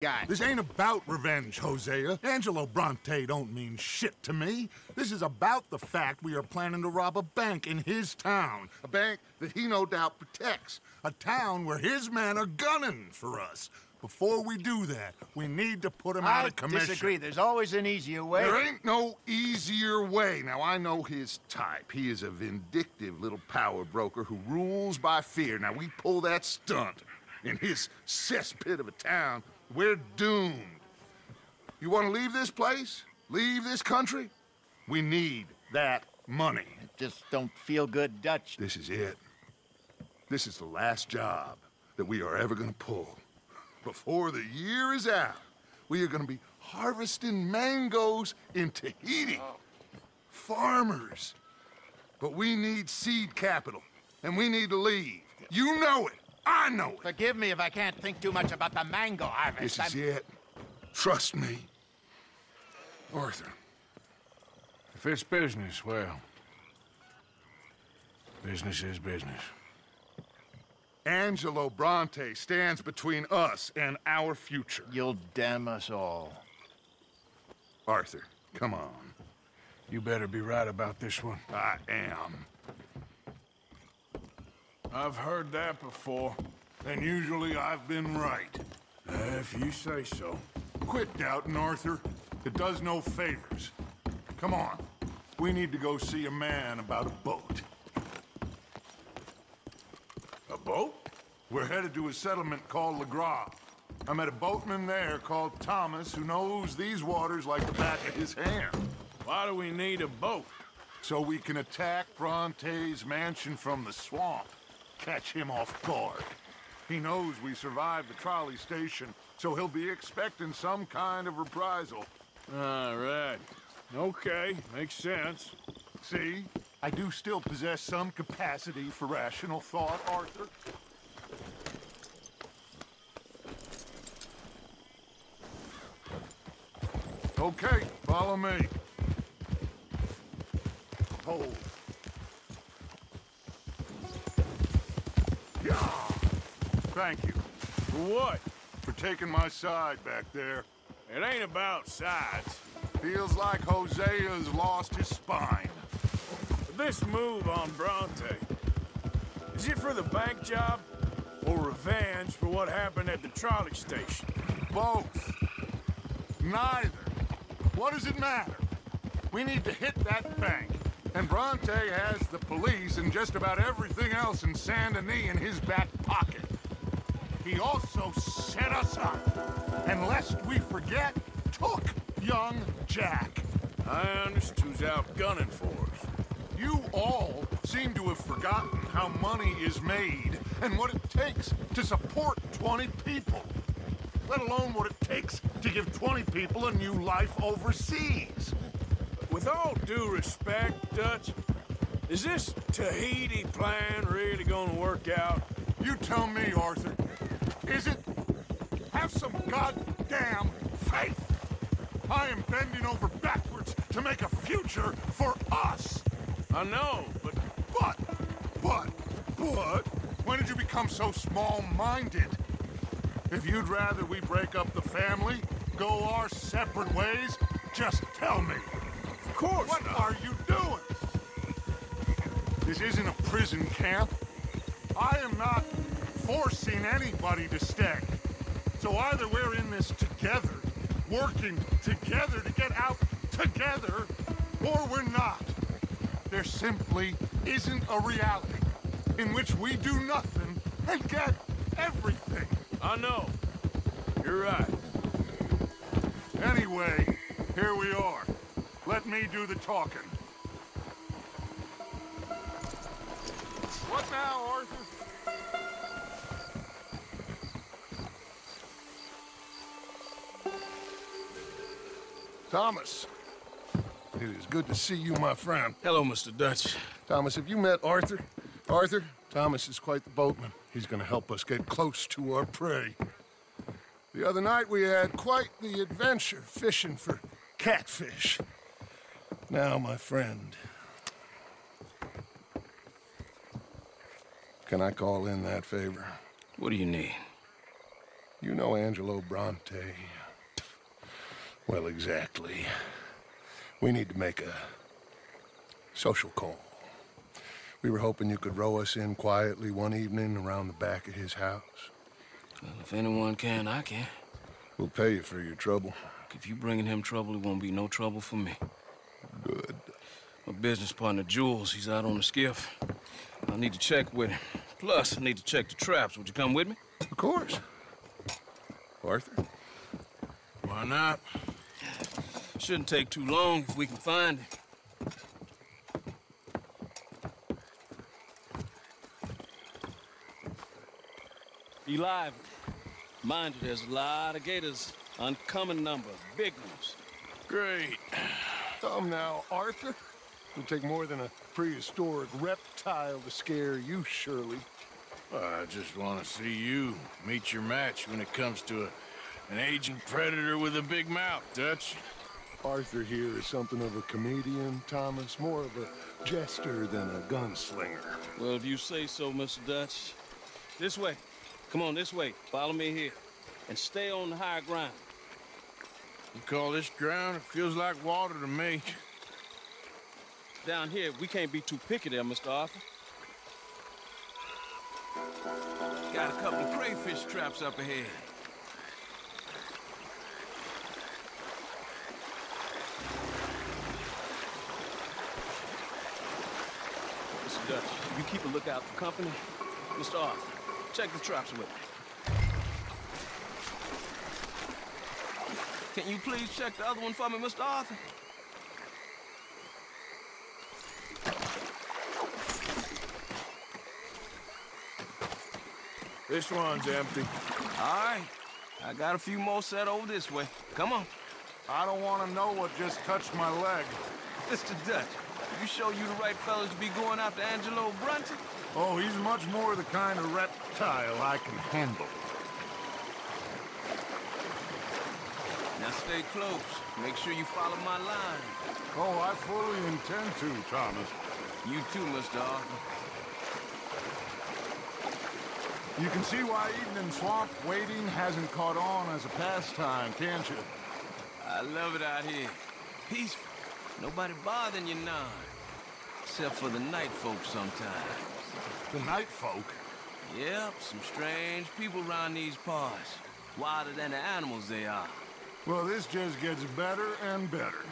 guy. This ain't about revenge, Hosea. Angelo Bronte don't mean shit to me. This is about the fact we are planning to rob a bank in his town. A bank that he no doubt protects. A town where his men are gunning for us. Before we do that, we need to put him out of commission. I disagree. There's always an easier way. There ain't no easier way. Now, I know his type. He is a vindictive little power broker who rules by fear. Now, we pull that stunt in his cesspit of a town, we're doomed. You want to leave this place? Leave this country? We need that money. It just don't feel good, Dutch. This is it. This is the last job that we are ever going to pull. Before the year is out, we are going to be harvesting mangoes in Tahiti. Farmers. But we need seed capital, and we need to leave. You know it. I know it. Forgive me if I can't think too much about the mango harvest. This is I'm- it. Trust me. Arthur. If it's business, well, business is business. Angelo Bronte stands between us and our future. You'll damn us all. Arthur, come on. You better be right about this one. I am. I've heard that before. And usually I've been right. Uh, if you say so. Quit doubting, Arthur. It does no favors. Come on. We need to go see a man about a boat. A boat? We're headed to a settlement called Lagras. I met a boatman there called Thomas who knows these waters like the back of his hand. Why do we need a boat? So we can attack Bronte's mansion from the swamp. Catch him off guard. He knows we survived the trolley station, so he'll be expecting some kind of reprisal. All right. Okay, makes sense. See? I do still possess some capacity for rational thought, Arthur. Okay, follow me. Hold. Thank you For what? for taking my side back there. It ain't about sides. Feels like Hosea's lost his spine. This move on Bronte, is it for the bank job or revenge for what happened at the trolley station? Both. Neither. What does it matter? We need to hit that bank. And Bronte has the police and just about everything else in Saint Denis in his back pocket. He also set us up. And lest we forget, took young Jack. I understand who's out gunning for us. You all seem to have forgotten how money is made and what it takes to support 20 people. Let alone what it takes to give 20 people a new life overseas. With all due respect, Dutch, is this Tahiti plan really gonna work out? You tell me, Arthur. Is it? Have some goddamn faith. I am bending over backwards to make a future for us. I know, but But, but, but, when did you become so small-minded? If you'd rather we break up the family, go our separate ways, just tell me. of course What not. are you doing? This isn't a prison camp. I am not forcing anybody to stay. So either we're in this together, working together to get out together, or we're not. There simply isn't a reality in which we do nothing and get everything. I know. You're right. Anyway, here we are. Let me do the talking. What now, Arthur? Thomas. It is good to see you, my friend. Hello, Mr. Dutch. Thomas, have you met Arthur? Arthur, Thomas is quite the boatman. He's gonna help us get close to our prey. The other night we had quite the adventure fishing for catfish. Now, my friend. Can I call in that favor? What do you need? You know Angelo Bronte. Well, exactly. We need to make a social call. We were hoping you could row us in quietly one evening around the back of his house. Well, if anyone can, I can. We'll pay you for your trouble. If you're bringing him trouble, it won't be no trouble for me. Good. My business partner, Jules, he's out on the skiff. I need to check with him. Plus, I need to check the traps. Would you come with me? Of course. Arthur? Why not? Shouldn't take too long if we can find him. Be lively. Mind you, there's a lot of gators. Uncommon number. Big ones. Great. Come now, Arthur. It'll take more than a prehistoric reptile to scare you, Shirley. I just want to see you meet your match when it comes to a, an aging predator with a big mouth, Dutch. Arthur here is something of a comedian, Thomas. More of a jester than a gunslinger. Well, if you say so, Mr. Dutch. This way. Come on, this way. Follow me here. And stay on the higher ground. You call this ground? It feels like water to me. Down here, we can't be too picky there, Mr. Arthur. Got a couple of crayfish traps up ahead. Mr. Dutch, you keep a lookout for company. Mr. Arthur, check the traps with me. Can you please check the other one for me, Mr. Arthur? This one's empty. All right. I got a few more set over this way. Come on. I don't want to know what just touched my leg. Mr. Dutch, you sure you the right fellas to be going after Angelo Bronte? Oh, he's much more the kind of reptile I can handle. Now stay close. Make sure you follow my line. Oh, I fully intend to, Thomas. You too, Mr. Arthur. You can see why evening swamp wading hasn't caught on as a pastime, can't you? I love it out here. Peaceful. Nobody bothering you none. Except for the night folk sometimes. The night folk. Yep, some strange people around these parts. Wilder than the animals they are. Well, this just gets better and better.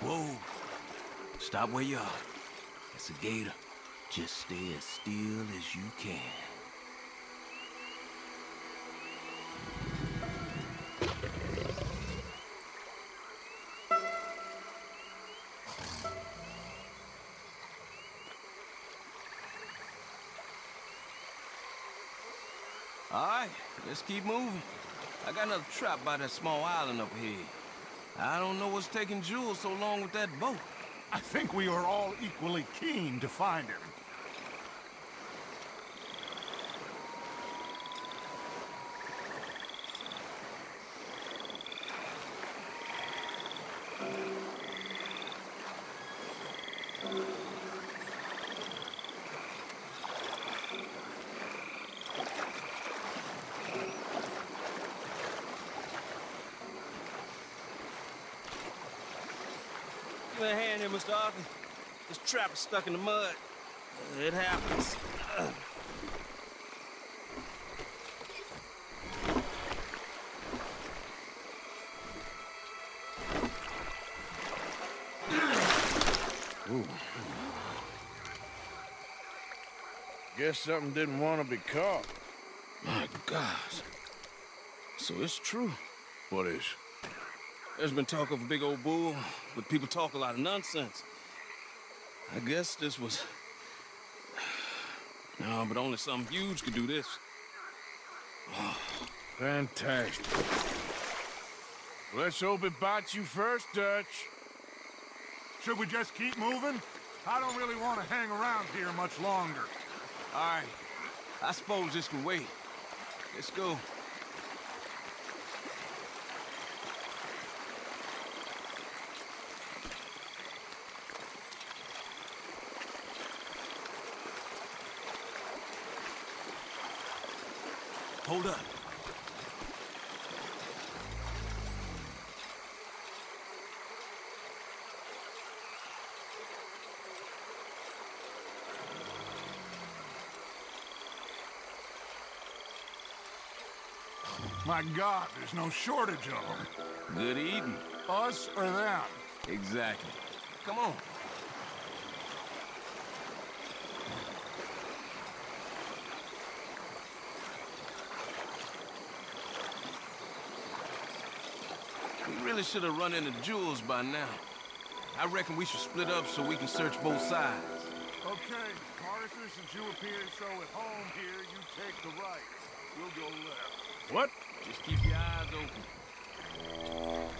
Whoa. Stop where you are. Just stay as still as you can. All right, let's keep moving. I got another trap by that small island up here. I don't know what's taking Jules so long with that boat. I think we are all equally keen to find him. Here, Mr. Arthur. This trap is stuck in the mud. It happens. Guess something didn't want to be caught. My gosh. So it's true. What is? There's been talk of a big old bull, but people talk a lot of nonsense. I guess this was... No, but only something huge could do this. Fantastic. Let's hope it bites you first, Dutch. Should we just keep moving? I don't really want to hang around here much longer. All right. I suppose this can wait. Let's go. Hold up. My God, there's no shortage of them. Good eating. Us or them? Exactly. Come on. Really should have run into Jules by now. I reckon we should split up so we can search both sides. Okay, Arthur, since you appear so at home here, you take the right. We'll go left. What? Just keep your eyes open.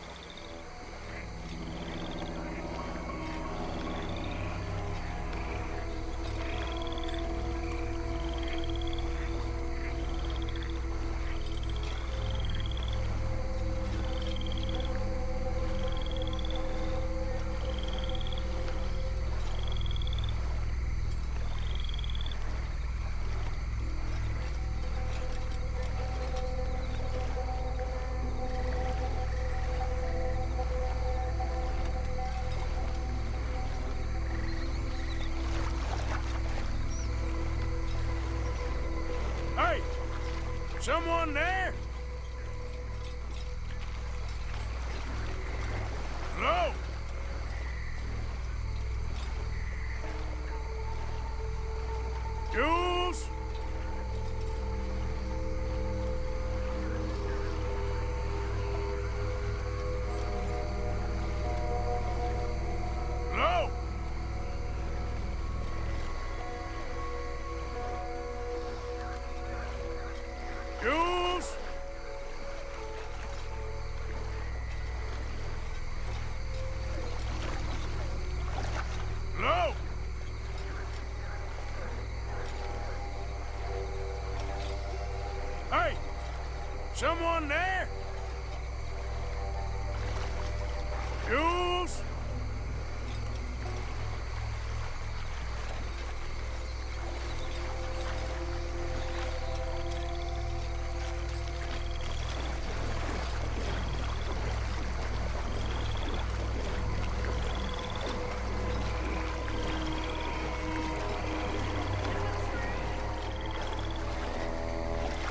Someone there? Someone there? Jules?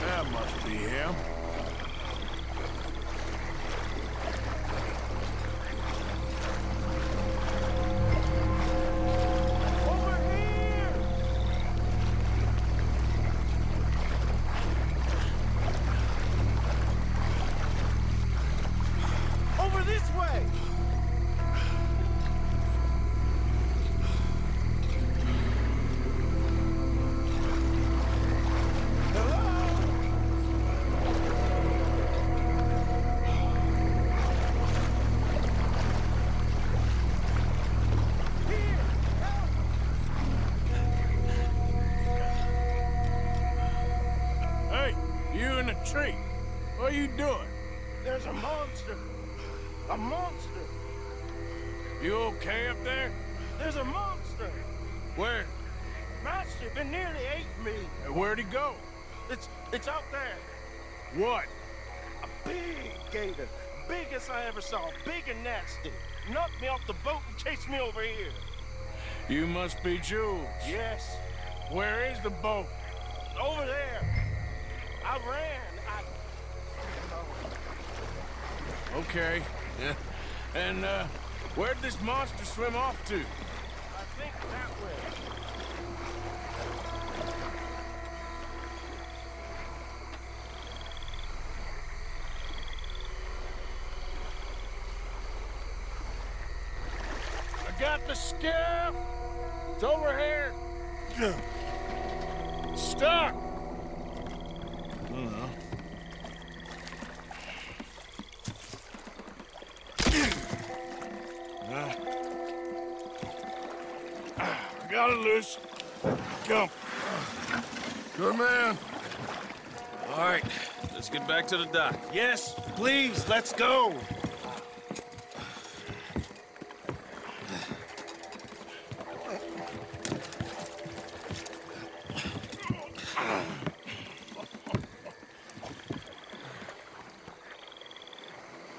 That must be him. Tree. What are you doing? There's a monster. A monster. You okay up there? There's a monster. Where? Master, it nearly ate me. And Where'd he go? It's it's out there. What? A big gator. Biggest I ever saw. Big and nasty. Knocked me off the boat and chased me over here. You must be Jules. Yes. Where is the boat? Over there. I ran. Okay. Yeah. And, uh, where'd this monster swim off to? I think that way. I got the skiff. It's over here. Stuck. Uh, loose. Good man. All right, let's get back to the dock. Yes, please, let's go.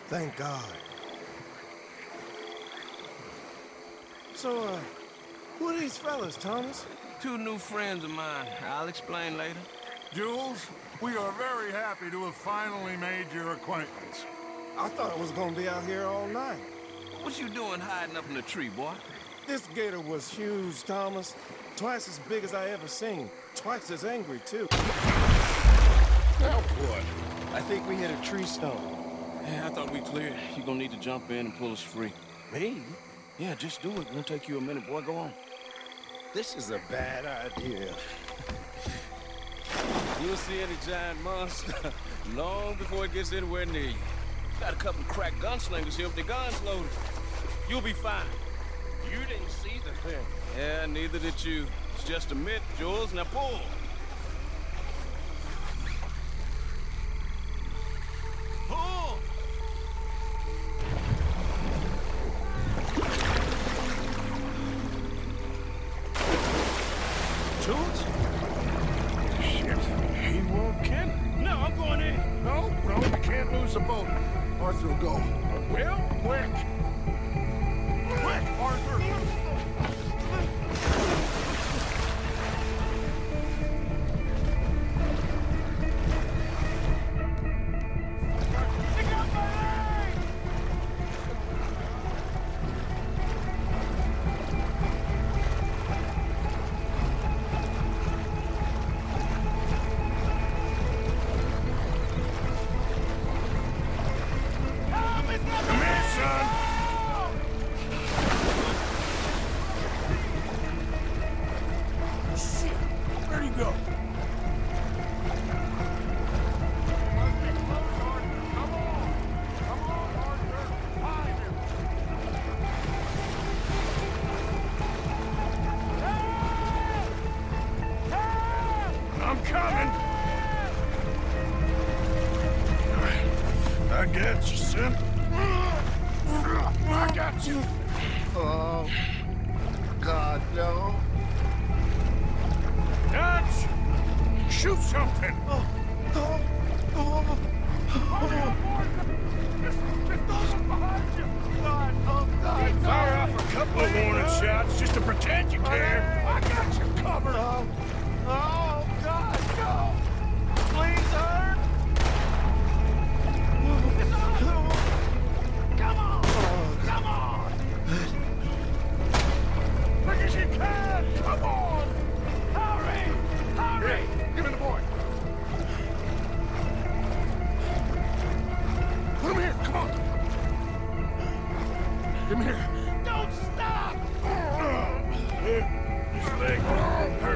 Thank God. So, uh are these fellas, Thomas? Two new friends of mine. I'll explain later. Jules, we are very happy to have finally made your acquaintance. I thought I was gonna be out here all night. What you doing hiding up in the tree, boy? This gator was huge, Thomas. Twice as big as I ever seen. Twice as angry, too. Now what? I think we hit a tree stump. Yeah, I thought we cleared. You're gonna need to jump in and pull us free. Me? Yeah, just do it. it. Won't take you a minute, boy. Go on. This is a bad idea. You'll see any giant monster long before it gets anywhere near you. Got a couple crack gunslingers here with their guns loaded. You'll be fine. You didn't see the thing. Yeah, neither did you. It's just a myth, Jules. Now. Pull! Jules? Shit, he won't get No, I'm going in. No, no, we can't lose the boat. Arthur will go. Quick! Quick,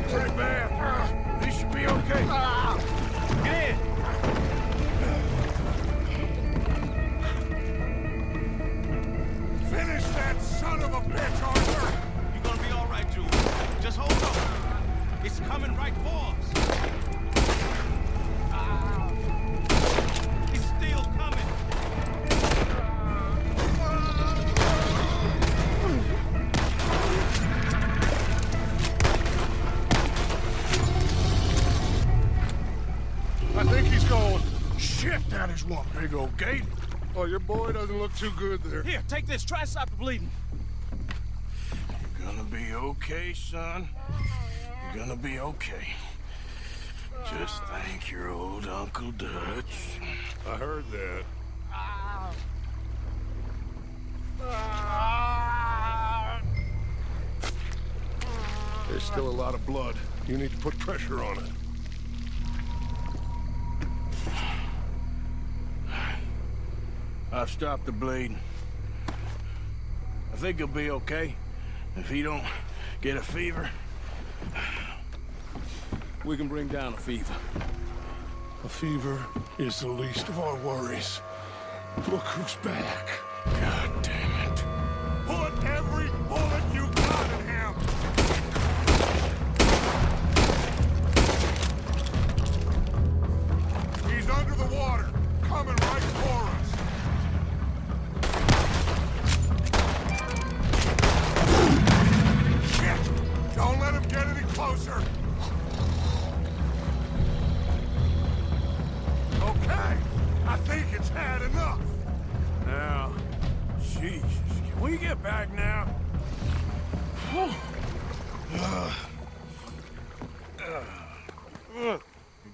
hurt pretty bad. He should be okay. Get in! Finish that son of a bitch, Arthur! You're gonna be all right, Jules. Just hold on. It's coming right for us. Big old gate. Oh, your boy doesn't look too good there. Here, take this. Try to stop the bleeding. You're gonna be okay, son. You're gonna be okay. Just thank your old Uncle Dutch. I heard that. There's still a lot of blood. You need to put pressure on it. I've stopped the bleeding. I think he'll be okay. If he don't get a fever, we can bring down a fever. A fever is the least of our worries. Look who's back. God damn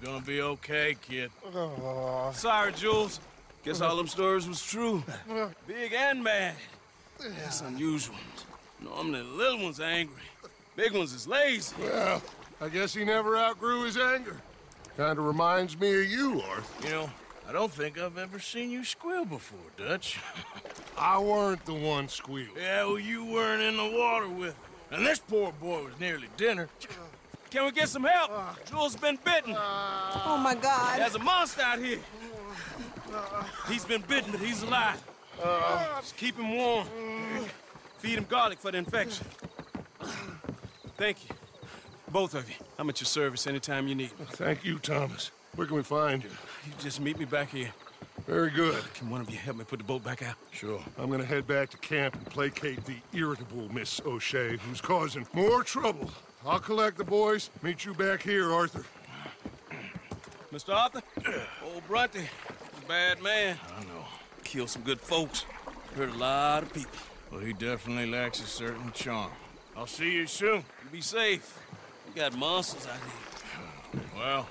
gonna be okay, kid. Oh. Sorry, Jules. Guess all them stories was true. Big and bad. That's unusual. Normally the little ones angry. Big ones is lazy. Well, I guess he never outgrew his anger. Kinda reminds me of you, Arthur. You know, I don't think I've ever seen you squeal before, Dutch. I weren't the one squealing. yeah, well, you weren't in the water with him. And this poor boy was nearly dinner. Can we get some help? Jules been bitten. Oh my God. There's a monster out here. He's been bitten, but he's alive. Just keep him warm. Feed him garlic for the infection. Thank you. Both of you. I'm at your service anytime you need me. Thank you, Thomas. Where can we find you? You just meet me back here. Very good. Can one of you help me put the boat back out? Sure. I'm gonna head back to camp and placate the irritable Miss O'Shea, who's causing more trouble. I'll collect the boys. Meet you back here, Arthur. Mr. Arthur? Old Bronte, a bad man. I know. Killed some good folks. Hurt a lot of people. Well, he definitely lacks a certain charm. I'll see you soon. You be safe. We got monsters out here. Well,